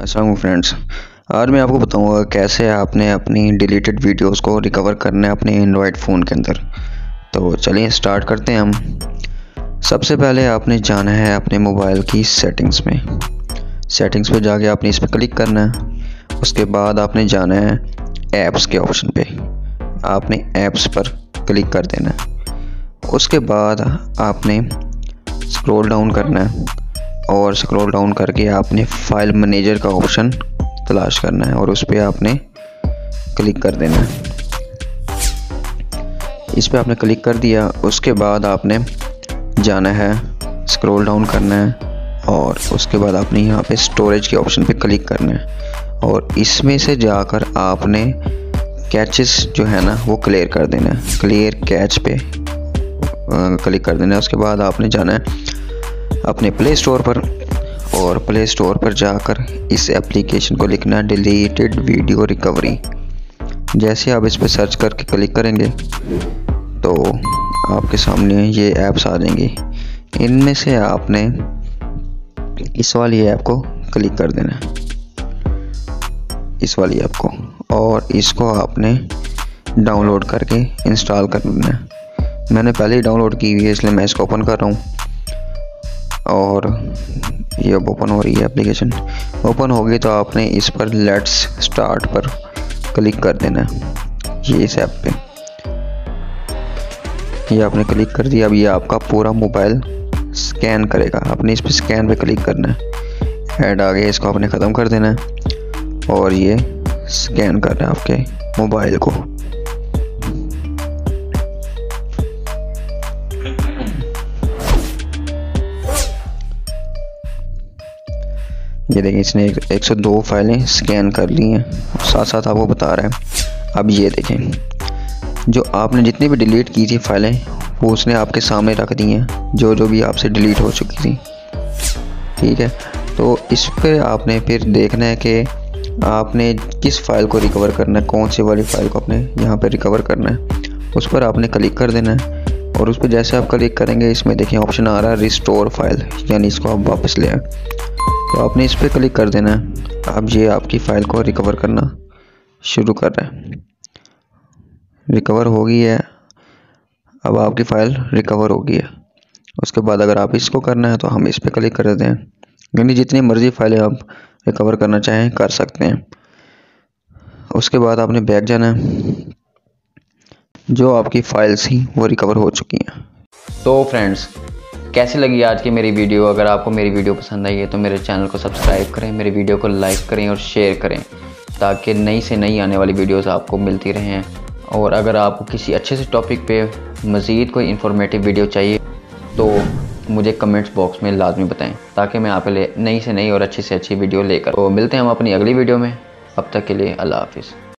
Aslam friends आज मैं आपको बताऊँगा कैसे आपने अपनी डिलीटेड वीडियोस को रिकवर करना है अपने एंड्रॉयड फ़ोन के अंदर. तो चलिए स्टार्ट करते हैं हम. सबसे पहले आपने जाना है अपने मोबाइल की सेटिंग्स में. सेटिंग्स पे जाके आपने इस पर क्लिक करना है. उसके बाद आपने जाना है ऐप्स के ऑप्शन पे. आपने ऐप्स पर क्लिक कर देना है. उसके बाद आपने स्क्रॉल डाउन करना है. और स्क्रॉल डाउन करके आपने फ़ाइल मैनेजर का ऑप्शन तलाश करना है और उस पर आपने क्लिक कर देना है। इस पर आपने क्लिक कर दिया, उसके बाद आपने जाना है स्क्रॉल डाउन करना है और उसके बाद आपने यहाँ पे स्टोरेज के ऑप्शन पे क्लिक करना है। और इसमें से जाकर आपने कैचेस जो है ना, वो क्लियर कर देना है। क्लियर कैच पे क्लिक कर देना है। उसके बाद आपने जाना है अपने प्ले स्टोर पर और प्ले स्टोर पर जाकर इस एप्लीकेशन को लिखना डिलीटेड वीडियो रिकवरी जैसे आप इस पर सर्च करके क्लिक करेंगे तो आपके सामने ये ऐप्स आ जाएँगी। इनमें से आपने इस वाली ऐप को क्लिक कर देना इस वाली ऐप को और इसको आपने डाउनलोड करके इंस्टॉल कर देना मैंने पहले ही डाउनलोड की हुई है, इसलिए मैं इसको ओपन कर रहा हूँ। और ये अब ओपन हो रही है एप्लीकेशन ओपन होगी तो आपने इस पर लेट्स स्टार्ट पर क्लिक कर देना है ये इस ऐप पे। ये आपने क्लिक कर दिया, अब ये आपका पूरा मोबाइल स्कैन करेगा। आपने इस पर स्कैन पे क्लिक करना। है ऐड आ गया, इसको आपने ख़त्म कर देना। है और ये स्कैन करना है आपके मोबाइल को। ये देखिए इसने एक, एक सौ दो फाइलें स्कैन कर ली हैं। साथ साथ आपको बता रहा है। अब ये देखें जो आपने जितनी भी डिलीट की थी फाइलें वो उसने आपके सामने रख दी हैं जो जो भी आपसे डिलीट हो चुकी थी। ठीक है? तो इस पर आपने फिर देखना है कि आपने किस फ़ाइल को रिकवर करना है कौन सी वाली फ़ाइल को आपने यहाँ पर रिकवर करना है। उस पर आपने क्लिक कर देना है और उस पर जैसे आप क्लिक करेंगे इसमें देखें ऑप्शन आ रहा है रिस्टोर फ़ाइल यानी इसको आप वापस ले आए। तो आपने इस पर क्लिक कर देना है। अब ये आपकी फ़ाइल को रिकवर करना शुरू कर रहा है। रिकवर हो गई है। अब आपकी फ़ाइल रिकवर हो गई है। उसके बाद अगर आप इसको करना है तो हम इस पर क्लिक कर देते हैं। यानी जितनी मर्ज़ी फाइलें आप रिकवर करना चाहें, कर सकते हैं। उसके बाद आपने बैक जाना है। जो आपकी फ़ाइल्स थी वो रिकवर हो चुकी हैं। तो फ्रेंड्स कैसी लगी आज की मेरी वीडियो? अगर आपको मेरी वीडियो पसंद आई है तो मेरे चैनल को सब्सक्राइब करें, मेरी वीडियो को लाइक करें और शेयर करें, ताकि नई से नई आने वाली वीडियोस आपको मिलती रहें। और अगर आपको किसी अच्छे से टॉपिक पे मज़ीद कोई इन्फॉर्मेटिव वीडियो चाहिए तो मुझे कमेंट्स बॉक्स में लाजमी बताएँ, ताकि मैं लिए नई से नई और अच्छी से अच्छी वीडियो लेकर। तो मिलते हैं हम अपनी अगली वीडियो में। अब तक के लिए अल्लाह हाफिज़।